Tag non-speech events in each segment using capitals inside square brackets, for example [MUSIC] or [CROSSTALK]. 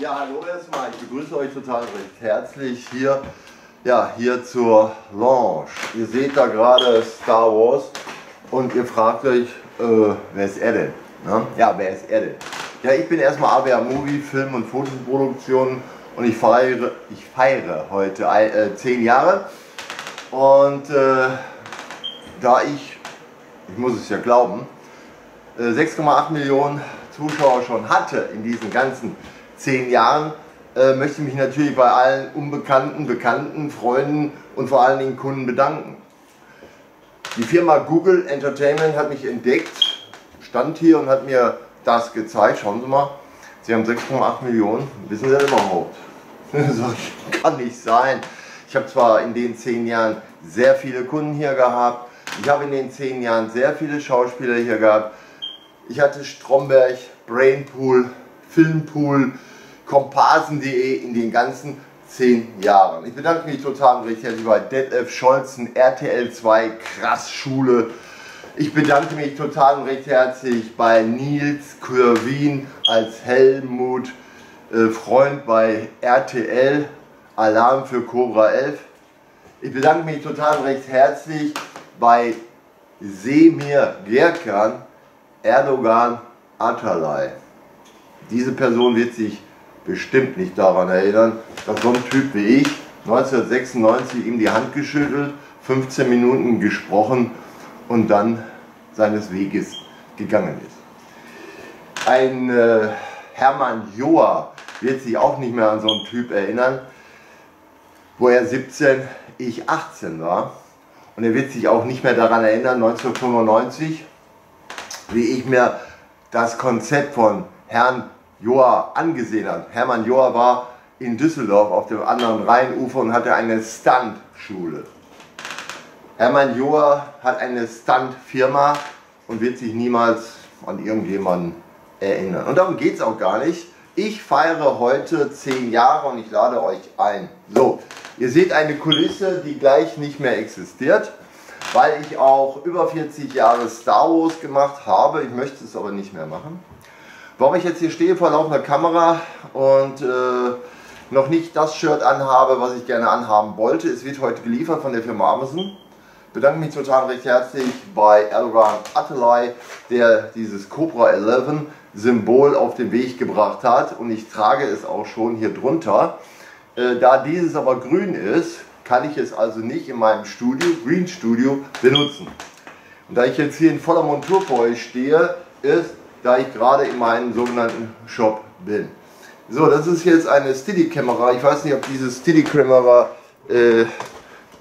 Ja, hallo erstmal. Ich begrüße euch total recht herzlich hier, ja, hier zur Lounge. Ihr seht da gerade Star Wars und ihr fragt euch, äh, wer ist er denn? Ne? Ja, wer ist er denn? Ja, ich bin erstmal ABA Movie, Film- und Fotoproduktion und ich feiere, ich feiere heute äh, zehn Jahre. Und äh, da ich, ich muss es ja glauben, 6,8 äh, Millionen Zuschauer schon hatte in diesen ganzen zehn Jahren, äh, möchte ich mich natürlich bei allen Unbekannten, Bekannten, Freunden und vor allen Dingen Kunden bedanken. Die Firma Google Entertainment hat mich entdeckt, stand hier und hat mir das gezeigt. Schauen Sie mal, Sie haben 6,8 Millionen. Wissen Sie das überhaupt? [LAUGHS] Das kann nicht sein. Ich habe zwar in den zehn Jahren sehr viele Kunden hier gehabt, ich habe in den zehn Jahren sehr viele Schauspieler hier gehabt. Ich hatte Stromberg, Brainpool, Filmpool, Komparsen.de in den ganzen zehn Jahren. Ich bedanke mich total recht herzlich bei Detlef Scholzen, RTL 2, Krass Schule. Ich bedanke mich total recht herzlich bei Nils Kürwin als Helmut äh, Freund bei RTL, Alarm für Cobra 11. Ich bedanke mich total recht herzlich bei Semir Gerkan, Erdogan Atalay. Diese Person wird sich bestimmt nicht daran erinnern, dass so ein Typ wie ich 1996 ihm die Hand geschüttelt, 15 Minuten gesprochen und dann seines Weges gegangen ist. Ein äh, Hermann Joa wird sich auch nicht mehr an so einen Typ erinnern, wo er 17, ich 18 war. Und er wird sich auch nicht mehr daran erinnern, 1995, wie ich mir das Konzept von Herrn Joa angesehen hat. Hermann Joa war in Düsseldorf auf dem anderen Rheinufer und hatte eine Stuntschule. Hermann Joa hat eine Stuntfirma und wird sich niemals an irgendjemanden erinnern. Und darum geht es auch gar nicht. Ich feiere heute 10 Jahre und ich lade euch ein. So, ihr seht eine Kulisse, die gleich nicht mehr existiert, weil ich auch über 40 Jahre Star Wars gemacht habe. Ich möchte es aber nicht mehr machen. Warum ich jetzt hier stehe vor laufender Kamera und äh, noch nicht das Shirt anhabe, was ich gerne anhaben wollte. Es wird heute geliefert von der Firma Amazon. Ich bedanke mich total recht herzlich bei Erdogan Atalay, der dieses Cobra 11 Symbol auf den Weg gebracht hat und ich trage es auch schon hier drunter. Äh, da dieses aber grün ist, kann ich es also nicht in meinem Studio, Green Studio, benutzen. Und da ich jetzt hier in voller Montur vor euch stehe, ist da ich gerade in meinem sogenannten Shop bin. So, das ist jetzt eine Steady-Kamera. Ich weiß nicht, ob diese Steady-Kamera äh,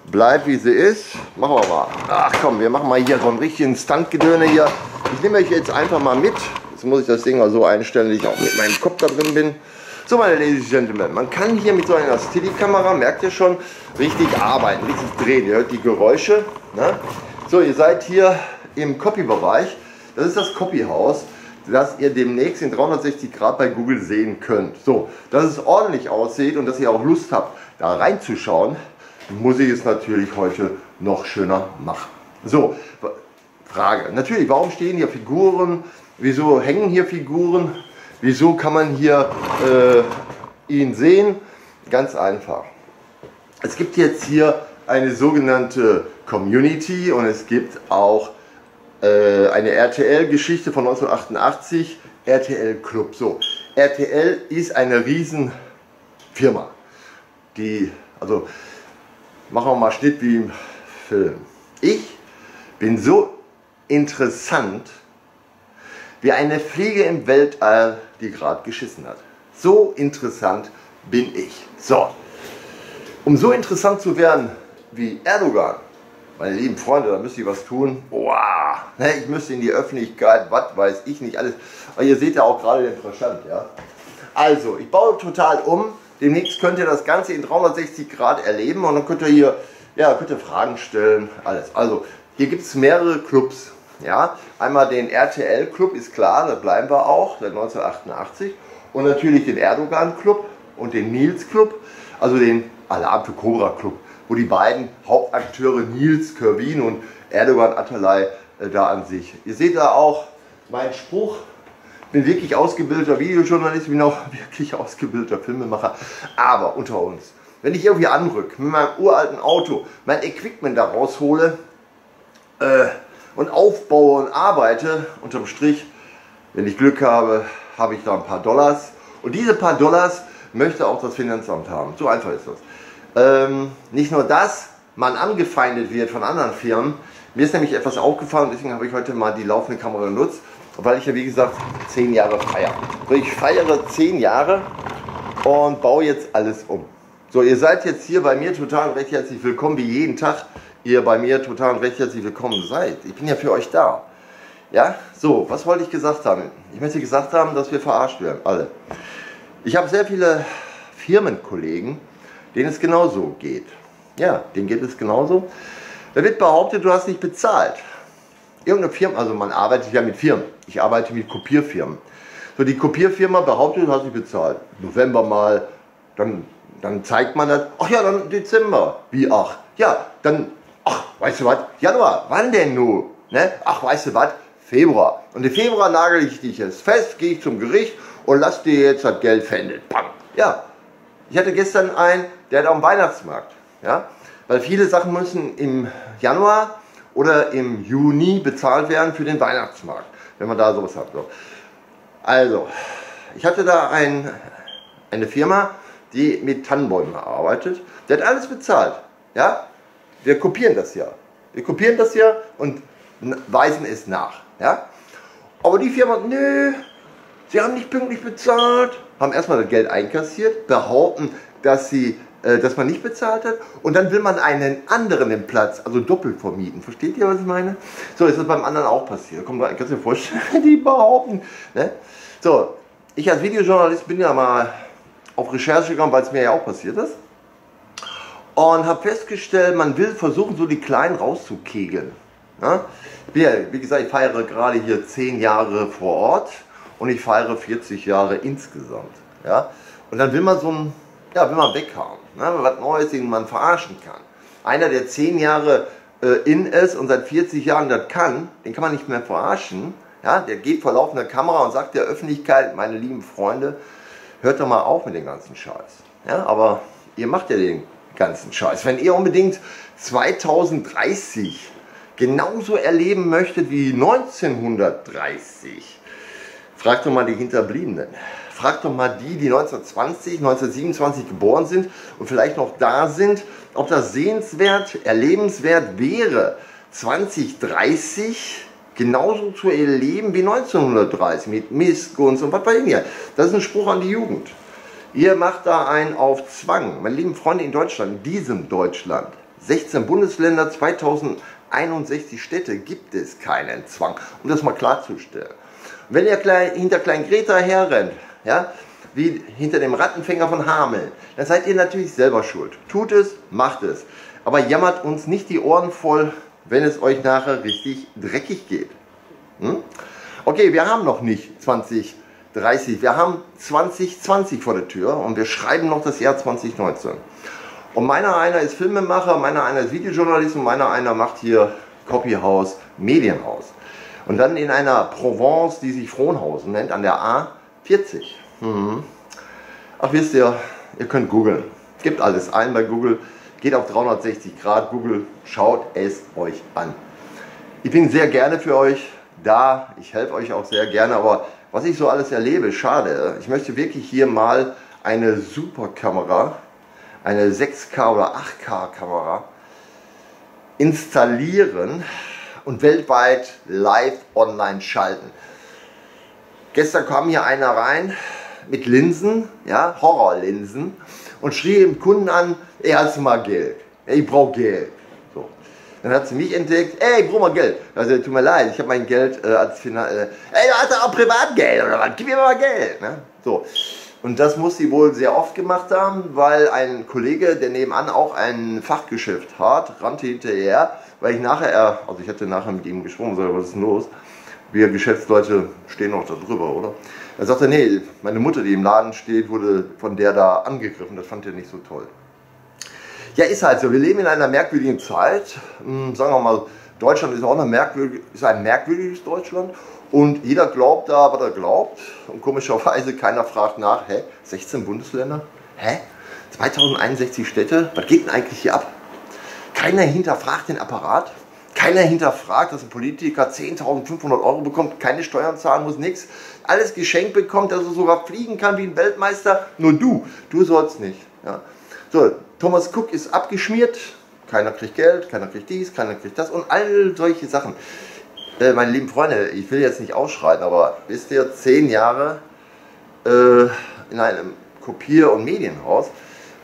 bleibt, wie sie ist. Machen wir mal. Ach komm, wir machen mal hier so einen richtigen Stunt-Gedöne hier. Ich nehme euch jetzt einfach mal mit. Jetzt muss ich das Ding mal so einstellen, dass ich auch mit meinem Kopf da drin bin. So, meine Ladies and Gentlemen, man kann hier mit so einer Steady-Kamera, merkt ihr schon, richtig arbeiten, richtig drehen. Ihr hört die Geräusche. Ne? So, ihr seid hier im Copy-Bereich. Das ist das Copy-Haus dass ihr demnächst in 360 Grad bei Google sehen könnt. So, dass es ordentlich aussieht und dass ihr auch Lust habt, da reinzuschauen, muss ich es natürlich heute noch schöner machen. So, Frage. Natürlich, warum stehen hier Figuren? Wieso hängen hier Figuren? Wieso kann man hier äh, ihn sehen? Ganz einfach. Es gibt jetzt hier eine sogenannte Community und es gibt auch äh, eine RTL-Geschichte von 1988, RTL Club. So, RTL ist eine Riesenfirma, die, also machen wir mal Schnitt wie im Film. Ich bin so interessant wie eine Fliege im Weltall, die gerade geschissen hat. So interessant bin ich. So, um so interessant zu werden wie Erdogan, meine lieben Freunde, da müsst ihr was tun. Wow, ne, ich müsste in die Öffentlichkeit, was weiß ich nicht alles. Aber ihr seht ja auch gerade den Verstand, ja. Also, ich baue total um. Demnächst könnt ihr das Ganze in 360 Grad erleben und dann könnt ihr hier, ja, könnt ihr Fragen stellen, alles. Also, hier gibt es mehrere Clubs, ja. Einmal den RTL Club, ist klar, da bleiben wir auch, seit 1988. Und natürlich den Erdogan Club und den Nils Club, also den Alarm für Cobra Club wo die beiden Hauptakteure Nils Kerwin und Erdogan Atalay äh, da an sich. Ihr seht da auch meinen Spruch, bin wirklich ausgebildeter Videojournalist, bin auch [LAUGHS] wirklich ausgebildeter Filmemacher. Aber unter uns, wenn ich irgendwie anrück, mit meinem uralten Auto mein Equipment da raushole äh, und aufbaue und arbeite, unterm Strich, wenn ich Glück habe, habe ich da ein paar Dollars. Und diese paar Dollars möchte auch das Finanzamt haben. So einfach ist das. Ähm, nicht nur das, man angefeindet wird von anderen Firmen. Mir ist nämlich etwas aufgefallen, deswegen habe ich heute mal die laufende Kamera genutzt, weil ich ja wie gesagt zehn Jahre feiere. Ich feiere zehn Jahre und baue jetzt alles um. So, ihr seid jetzt hier bei mir total recht herzlich willkommen, wie jeden Tag ihr bei mir total recht herzlich willkommen seid. Ich bin ja für euch da. Ja, so, was wollte ich gesagt haben? Ich möchte gesagt haben, dass wir verarscht werden, alle. Ich habe sehr viele Firmenkollegen, denen es genauso geht. Ja, denen geht es genauso. Da wird behauptet, du hast nicht bezahlt. Irgendeine Firma, also man arbeitet ja mit Firmen. Ich arbeite mit Kopierfirmen. So, die Kopierfirma behauptet, du hast nicht bezahlt. November mal, dann, dann zeigt man das. Ach ja, dann Dezember. Wie ach? Ja, dann, ach, weißt du was? Januar, wann denn nur? Ne? Ach, weißt du was? Februar. Und im Februar nagel ich dich jetzt fest, gehe ich zum Gericht und lass dir jetzt das Geld pfändeln. Bam. Ja, ich hatte gestern einen, der hat auch einen Weihnachtsmarkt. Ja? Weil viele Sachen müssen im Januar oder im Juni bezahlt werden für den Weihnachtsmarkt, wenn man da sowas hat. So. Also, ich hatte da ein, eine Firma, die mit Tannenbäumen arbeitet. Der hat alles bezahlt. Ja? Wir kopieren das ja. Wir kopieren das ja und weisen es nach. Ja? Aber die Firma, nö, sie haben nicht pünktlich bezahlt, haben erstmal das Geld einkassiert, behaupten, dass sie äh, dass man nicht bezahlt hat und dann will man einen anderen im Platz, also doppelt vermieten. Versteht ihr, was ich meine? So ist das beim anderen auch passiert. Komm, kannst du dir vorstellen, [LAUGHS] die behaupten. Ne? So, ich als Videojournalist bin ja mal auf Recherche gegangen, weil es mir ja auch passiert ist. Und habe festgestellt, man will versuchen, so die Kleinen rauszukegeln. Ja? Ja, wie gesagt, ich feiere gerade hier 10 Jahre vor Ort und ich feiere 40 Jahre insgesamt. Ja? Und dann will man so ein, ja, will man weghauen. Ne? Was Neues, den man verarschen kann. Einer, der 10 Jahre äh, in ist und seit 40 Jahren das kann, den kann man nicht mehr verarschen. Ja? Der geht vor laufender Kamera und sagt der Öffentlichkeit, meine lieben Freunde, hört doch mal auf mit dem ganzen Scheiß. Ja? Aber ihr macht ja den ganzen Scheiß. Wenn ihr unbedingt 2030 genauso erleben möchtet wie 1930, fragt doch mal die Hinterbliebenen. Fragt doch mal die, die 1920, 1927 geboren sind und vielleicht noch da sind, ob das sehenswert, erlebenswert wäre, 2030 genauso zu erleben wie 1930 mit Missgunst und was weiß ich Das ist ein Spruch an die Jugend. Ihr macht da einen auf Zwang. Meine lieben Freunde in Deutschland, in diesem Deutschland, 16 Bundesländer, 2061 Städte, gibt es keinen Zwang, um das mal klarzustellen. Wenn ihr klein, hinter Klein Greta herrennt, ja, wie hinter dem Rattenfänger von Hameln, dann seid ihr natürlich selber schuld. Tut es, macht es. Aber jammert uns nicht die Ohren voll, wenn es euch nachher richtig dreckig geht. Hm? Okay, wir haben noch nicht 2030, wir haben 2020 vor der Tür und wir schreiben noch das Jahr 2019. Und meiner einer ist Filmemacher, meiner einer ist Videojournalist und meiner einer macht hier Copyhaus, Medienhaus. Und dann in einer Provence, die sich Frohnhausen nennt, an der A40. Mhm. Ach, wisst ihr, ihr könnt googeln. Gebt alles ein bei Google. Geht auf 360 Grad Google. Schaut es euch an. Ich bin sehr gerne für euch da. Ich helfe euch auch sehr gerne. Aber was ich so alles erlebe, schade. Ich möchte wirklich hier mal eine super Kamera, eine 6K oder 8K Kamera installieren und weltweit live online schalten. Gestern kam hier einer rein mit Linsen, ja, Horrorlinsen und schrie dem Kunden an, ey, hast du mal Geld? Ich brauche Geld. So. Dann hat sie mich entdeckt, ey, ich brauche mal Geld. Also, tut mir leid, ich habe mein Geld äh, als Final... Äh, ey, du hast doch auch Privatgeld oder was? Gib mir mal Geld. Ne? So. Und das muss sie wohl sehr oft gemacht haben, weil ein Kollege, der nebenan auch ein Fachgeschäft hat, rannte hinterher weil ich nachher, also ich hätte nachher mit ihm gesprochen, so, was ist denn los? Wir Geschäftsleute stehen noch da drüber, oder? Er sagte, nee, meine Mutter, die im Laden steht, wurde von der da angegriffen, das fand er nicht so toll. Ja, ist halt so, wir leben in einer merkwürdigen Zeit, hm, sagen wir mal, Deutschland ist auch eine merkwürdig, ist ein merkwürdiges Deutschland Und jeder glaubt da, was er glaubt. Und komischerweise keiner fragt nach, hä, 16 Bundesländer? Hä? 2061 Städte? Was geht denn eigentlich hier ab? Keiner hinterfragt den Apparat. Keiner hinterfragt, dass ein Politiker 10.500 Euro bekommt, keine Steuern zahlen muss, nichts. Alles geschenkt bekommt, dass er sogar fliegen kann wie ein Weltmeister. Nur du, du sollst nicht. Ja. So, Thomas Cook ist abgeschmiert. Keiner kriegt Geld, keiner kriegt dies, keiner kriegt das und all solche Sachen. Äh, meine lieben Freunde, ich will jetzt nicht ausschreiten, aber wisst ihr, zehn Jahre äh, in einem Kopier- und Medienhaus,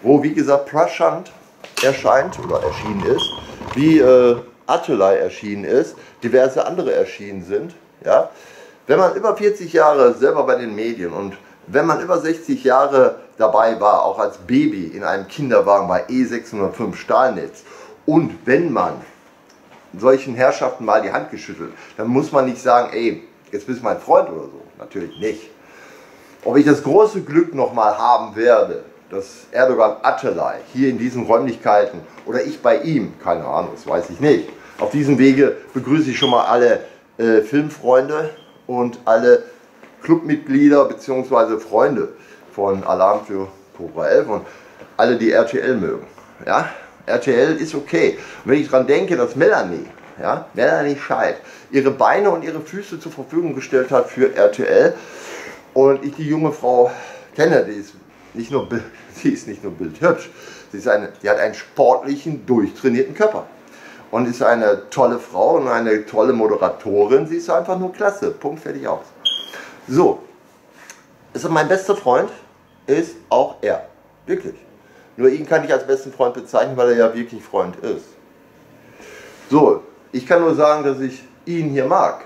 wo wie gesagt Praschant erscheint oder erschienen ist, wie äh, Atulai erschienen ist, diverse andere erschienen sind. Ja? Wenn man über 40 Jahre selber bei den Medien und wenn man über 60 Jahre dabei war, auch als Baby in einem Kinderwagen bei E605 Stahlnetz und wenn man solchen Herrschaften mal die Hand geschüttelt, dann muss man nicht sagen, ey, jetzt bist du mein Freund oder so. Natürlich nicht. Ob ich das große Glück nochmal haben werde, dass Erdogan Attelay hier in diesen Räumlichkeiten oder ich bei ihm, keine Ahnung, das weiß ich nicht. Auf diesem Wege begrüße ich schon mal alle äh, Filmfreunde und alle Clubmitglieder bzw. Freunde von Alarm für Cobra 11 und alle, die RTL mögen. Ja? RTL ist okay. Und wenn ich daran denke, dass Melanie, ja, Melanie Scheid, ihre Beine und ihre Füße zur Verfügung gestellt hat für RTL und ich die junge Frau kenne, die ist nicht nur, [LAUGHS] sie ist nicht nur bildhübsch, sie, ist eine, sie hat einen sportlichen, durchtrainierten Körper und ist eine tolle Frau und eine tolle Moderatorin. Sie ist einfach nur klasse. Punkt, fertig aus. So, ist mein bester Freund, ist auch er. Wirklich. Nur ihn kann ich als besten Freund bezeichnen, weil er ja wirklich Freund ist. So, ich kann nur sagen, dass ich ihn hier mag.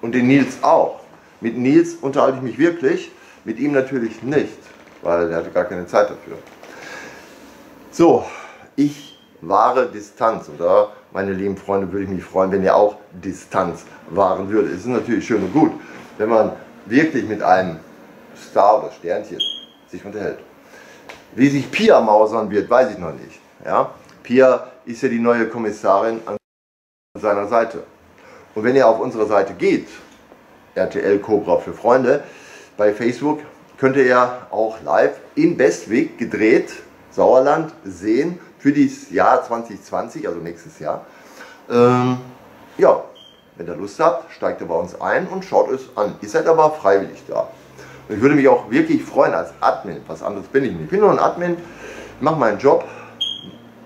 Und den Nils auch. Mit Nils unterhalte ich mich wirklich, mit ihm natürlich nicht, weil er hatte gar keine Zeit dafür. So, ich wahre Distanz. Und da, meine lieben Freunde, würde ich mich freuen, wenn ihr auch Distanz wahren würdet. Es ist natürlich schön und gut, wenn man wirklich mit einem Star oder Sternchen sich unterhält. Wie sich Pia mausern wird, weiß ich noch nicht. Ja? Pia ist ja die neue Kommissarin an seiner Seite. Und wenn ihr auf unsere Seite geht, RTL Cobra für Freunde, bei Facebook könnt ihr ja auch live in Bestweg gedreht Sauerland sehen für das Jahr 2020, also nächstes Jahr. Ähm, ja, wenn ihr Lust habt, steigt ihr bei uns ein und schaut es an. Ihr seid aber freiwillig da. Ich würde mich auch wirklich freuen als Admin, was anderes bin ich nicht. Ich bin nur ein Admin, mache meinen Job,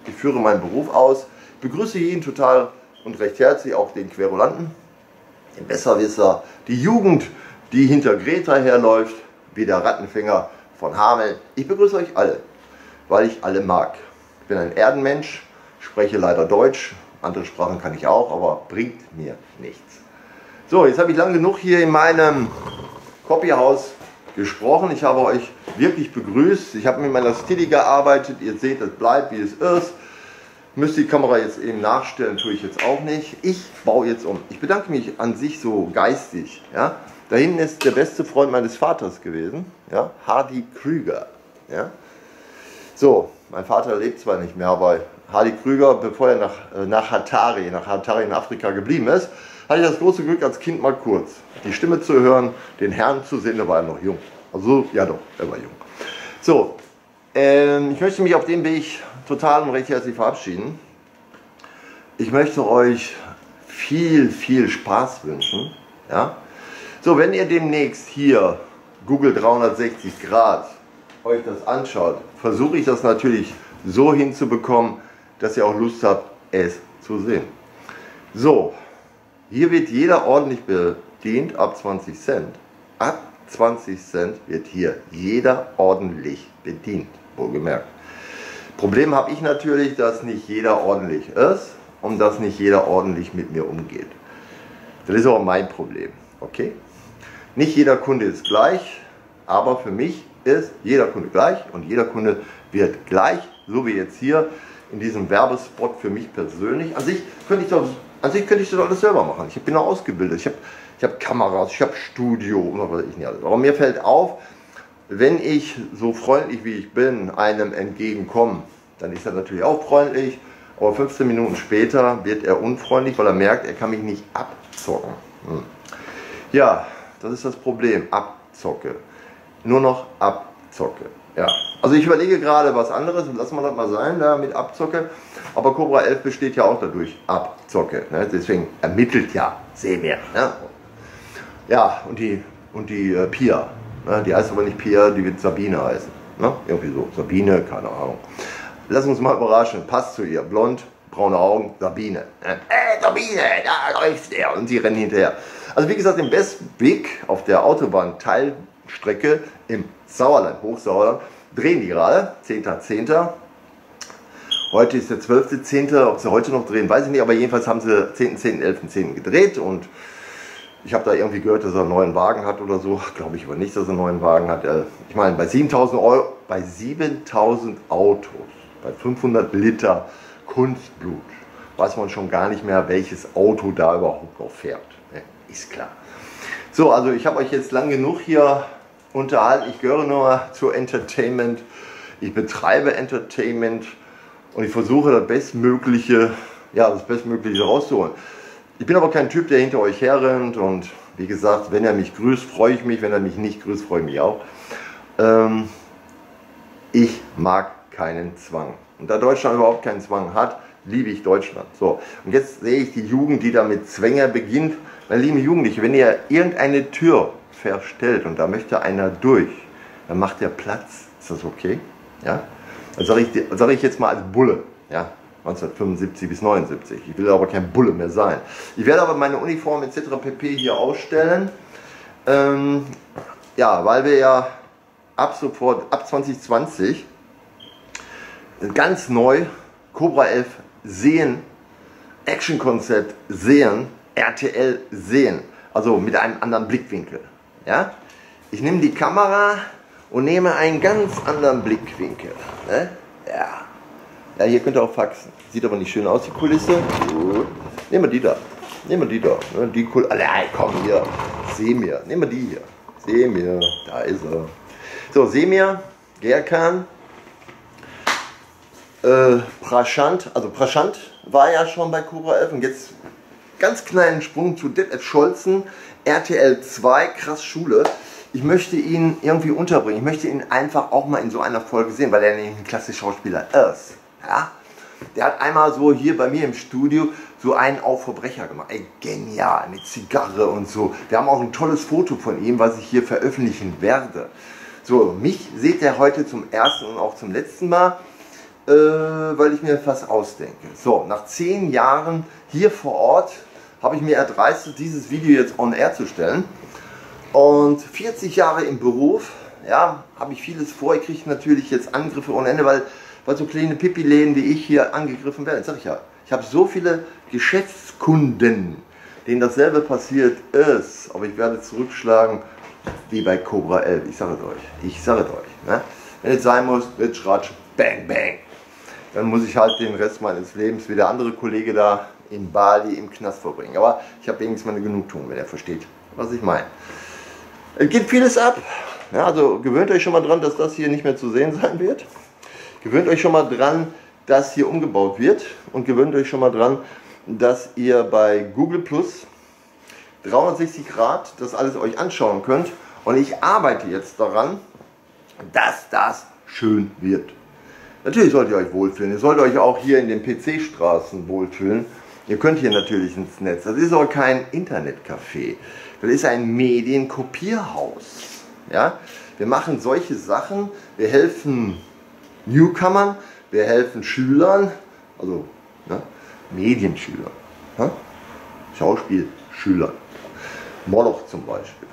ich führe meinen Beruf aus, begrüße jeden total und recht herzlich, auch den Querulanten, den Besserwisser, die Jugend, die hinter Greta herläuft, wie der Rattenfänger von Hamel. Ich begrüße euch alle, weil ich alle mag. Ich bin ein Erdenmensch, spreche leider Deutsch, andere Sprachen kann ich auch, aber bringt mir nichts. So, jetzt habe ich lang genug hier in meinem Copyhaus gesprochen. Ich habe euch wirklich begrüßt. Ich habe mit meiner Steady gearbeitet. Ihr seht, es bleibt, wie es ist. Müsste die Kamera jetzt eben nachstellen, tue ich jetzt auch nicht. Ich baue jetzt um. Ich bedanke mich an sich so geistig. Ja? Da hinten ist der beste Freund meines Vaters gewesen, ja? Hardy Krüger. Ja? So, mein Vater lebt zwar nicht mehr, aber Hardy Krüger, bevor er nach, äh, nach Hatari, nach Hatari in Afrika geblieben ist, hatte ich das große Glück als Kind mal kurz die Stimme zu hören, den Herrn zu sehen, da war noch jung. Also ja doch, er war jung. So, ähm, ich möchte mich auf dem Weg total und recht herzlich verabschieden. Ich möchte euch viel, viel Spaß wünschen. Ja? So, wenn ihr demnächst hier Google 360 Grad euch das anschaut, versuche ich das natürlich so hinzubekommen, dass ihr auch Lust habt, es zu sehen. So, hier wird jeder ordentlich bedient ab 20 Cent. Ab 20 Cent wird hier jeder ordentlich bedient, wohlgemerkt. Problem habe ich natürlich, dass nicht jeder ordentlich ist und dass nicht jeder ordentlich mit mir umgeht. Das ist auch mein Problem, okay? Nicht jeder Kunde ist gleich, aber für mich ist jeder Kunde gleich und jeder Kunde wird gleich, so wie jetzt hier in diesem Werbespot für mich persönlich. An sich könnte ich das, an sich könnte ich das alles selber machen. Ich bin auch ausgebildet. Ich habe ich habe Kameras, ich habe Studio und was weiß ich nicht alles. Aber mir fällt auf, wenn ich so freundlich wie ich bin einem entgegenkomme, dann ist er natürlich auch freundlich, aber 15 Minuten später wird er unfreundlich, weil er merkt, er kann mich nicht abzocken. Hm. Ja, das ist das Problem. Abzocke. Nur noch Abzocke. Ja. Also ich überlege gerade was anderes, lassen wir das mal sein, da mit Abzocke. Aber Cobra 11 besteht ja auch dadurch Abzocke. Ne? Deswegen ermittelt ja Seemeer. Ne? Ja, und die, und die äh, Pia. Ne? Die heißt aber nicht Pia, die wird Sabine heißen. Ne? Irgendwie so. Sabine, keine Ahnung. Lass uns mal überraschen. Passt zu ihr. Blond, braune Augen, Sabine. Ne? Äh, Sabine, da läuft der. Und sie rennen hinterher. Also wie gesagt, im Westweg auf der Autobahn-Teilstrecke im Sauerland, Hochsauerland, drehen die gerade. 10.10. .10. Heute ist der 12.10. Ob sie heute noch drehen, weiß ich nicht. Aber jedenfalls haben sie 10.10., 11.10. gedreht. Und ich habe da irgendwie gehört, dass er einen neuen Wagen hat oder so. Glaube ich aber nicht, dass er einen neuen Wagen hat. Ich meine, bei 7000 Euro, bei 7000 Autos, bei 500 Liter Kunstblut, weiß man schon gar nicht mehr, welches Auto da überhaupt noch fährt. Ist klar. So, also ich habe euch jetzt lang genug hier unterhalten. Ich gehöre nur zur Entertainment. Ich betreibe Entertainment und ich versuche das Bestmögliche, ja, das Bestmögliche rauszuholen. Ich bin aber kein Typ, der hinter euch herrennt und wie gesagt, wenn er mich grüßt, freue ich mich. Wenn er mich nicht grüßt, freue ich mich auch. Ähm, ich mag keinen Zwang. Und da Deutschland überhaupt keinen Zwang hat, liebe ich Deutschland. So, und jetzt sehe ich die Jugend, die da mit Zwänge beginnt. Meine lieben Jugendliche, wenn ihr irgendeine Tür verstellt und da möchte einer durch, dann macht der Platz. Ist das okay? Ja? Dann sage ich, sag ich jetzt mal als Bulle. Ja? 1975 bis 79. Ich will aber kein Bulle mehr sein. Ich werde aber meine Uniform etc. pp. hier ausstellen. Ähm, ja, weil wir ja ab sofort, ab 2020 ganz neu Cobra 11 sehen, Action-Konzept sehen, RTL sehen. Also mit einem anderen Blickwinkel. Ja? Ich nehme die Kamera und nehme einen ganz anderen Blickwinkel. Ne? Ja. Ja, hier könnt ihr auch faxen. Sieht aber nicht schön aus, die Kulisse. Nehmen wir die da. Nehmen wir die da. Ne? Die Kulisse. Nein, komm hier. Seh mir. Nehmen wir die hier. Seh mir. Da ist er. So, seh mir. Gerkan. Äh, Prashant. Also Prashant war ja schon bei Cobra 11 und jetzt ganz kleinen Sprung zu Detlef Scholzen. RTL 2, krass Schule. Ich möchte ihn irgendwie unterbringen. Ich möchte ihn einfach auch mal in so einer Folge sehen, weil er nämlich ein klassischer Schauspieler ist. Ja? Der hat einmal so hier bei mir im Studio so einen auf Verbrecher gemacht. Ey, genial, eine Zigarre und so. Wir haben auch ein tolles Foto von ihm, was ich hier veröffentlichen werde. So, mich seht ihr heute zum ersten und auch zum letzten Mal, äh, weil ich mir was ausdenke. So, nach zehn Jahren hier vor Ort habe ich mir erdreistet, dieses Video jetzt on air zu stellen. Und 40 Jahre im Beruf, ja, habe ich vieles vor. Ich kriege natürlich jetzt Angriffe ohne Ende, weil weil so kleine Pipi-Läden wie ich hier angegriffen werden. Sag ich ja. Ich habe so viele Geschäftskunden, denen dasselbe passiert ist. Aber ich werde zurückschlagen wie bei Cobra 11. Ich sage es euch. Ich sage es euch. Ne? Wenn es sein muss, wird Schratsch, bang, bang. Dann muss ich halt den Rest meines Lebens wie der andere Kollege da in Bali im Knast verbringen. Aber ich habe wenigstens meine Genugtuung, wenn er versteht, was ich meine. Es geht vieles ab. Ja, also gewöhnt euch schon mal dran, dass das hier nicht mehr zu sehen sein wird. Gewöhnt euch schon mal dran, dass hier umgebaut wird und gewöhnt euch schon mal dran, dass ihr bei Google Plus 360 Grad das alles euch anschauen könnt. Und ich arbeite jetzt daran, dass das schön wird. Natürlich sollt ihr euch wohlfühlen. Ihr sollt euch auch hier in den PC-Straßen wohlfühlen. Ihr könnt hier natürlich ins Netz. Das ist aber kein Internetcafé. Das ist ein Medienkopierhaus. Ja? Wir machen solche Sachen. Wir helfen Newcomern, wir helfen Schülern, also ne, Medienschülern, ne? Schauspielschülern. Moloch zum Beispiel,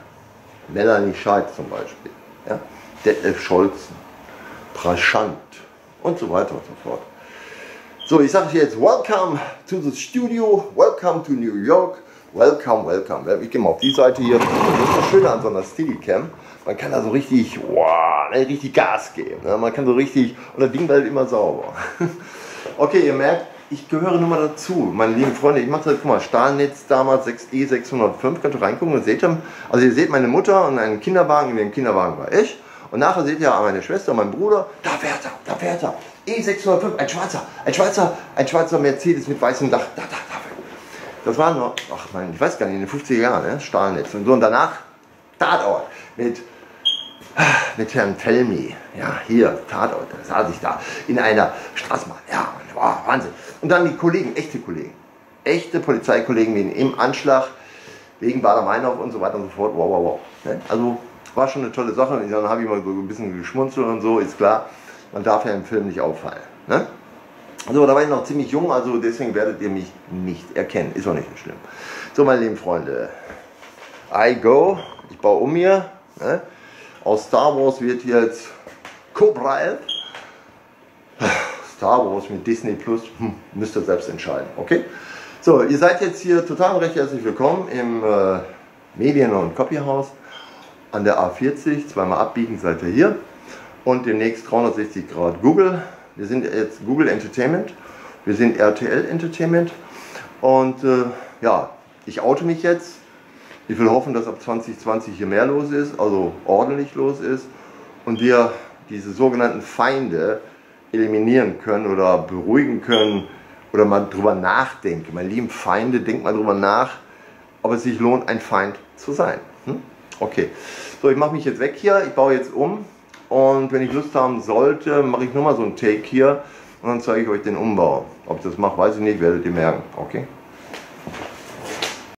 Melanie Scheid zum Beispiel, ja? Detlef Scholzen, Praschant und so weiter und so fort. So, ich sage jetzt Welcome to the Studio, Welcome to New York, Welcome, Welcome. Ich gehe mal auf die Seite hier. Das ist das Schöne an so einer Steadicam. Man kann da so richtig, wow, ne, richtig Gas geben. Ne? Man kann so richtig, und das Ding bleibt immer sauber. [LAUGHS] okay, ihr merkt, ich gehöre nun mal dazu. Meine lieben Freunde, ich mache das, guck mal, Stahlnetz damals 6E605, könnt ihr reingucken und seht ihr, also ihr seht meine Mutter und einen Kinderwagen, in dem Kinderwagen war ich. Und nachher seht ihr meine Schwester und meinen Bruder, da fährt er, da fährt er. E605, ein schwarzer, ein schwarzer, ein schwarzer Mercedes mit weißem Dach, da, da, da. Das war noch, ach man, ich weiß gar nicht, in den 50er Jahren, ne? Stahlnetz. Und so und danach Tatort mit, mit Herrn Telmi. Ja, hier, Tatort, da saß ich da in einer Straßenbahn. Ja, wow, Wahnsinn. Und dann die Kollegen, echte Kollegen. Echte Polizeikollegen im Anschlag wegen Bader-Meinhof und so weiter und so fort. Wow, wow, wow. Ne? Also war schon eine tolle Sache. Und dann habe ich mal so ein bisschen geschmunzelt und so, ist klar. Man darf ja im Film nicht auffallen. Ne? Also da war ich noch ziemlich jung, also deswegen werdet ihr mich nicht erkennen. Ist auch nicht so schlimm. So, meine lieben Freunde. I go. Ich baue um hier. Ne? Aus Star Wars wird jetzt Cobra 11. Star Wars mit Disney Plus, hm, müsst ihr selbst entscheiden, okay? So, ihr seid jetzt hier total recht herzlich willkommen im äh, Medien- und Copyhaus an der A40. Zweimal abbiegen seid ihr hier und demnächst 360 Grad Google. Wir sind jetzt Google Entertainment, wir sind RTL Entertainment und äh, ja, ich oute mich jetzt. Ich will hoffen, dass ab 2020 hier mehr los ist, also ordentlich los ist und wir diese sogenannten Feinde eliminieren können oder beruhigen können oder mal drüber nachdenken. Meine lieben Feinde, denkt mal drüber nach, ob es sich lohnt, ein Feind zu sein. Hm? Okay, so ich mache mich jetzt weg hier, ich baue jetzt um und wenn ich Lust haben sollte, mache ich nochmal so einen Take hier und dann zeige ich euch den Umbau. Ob ich das mache, weiß ich nicht, werdet ihr merken. Okay.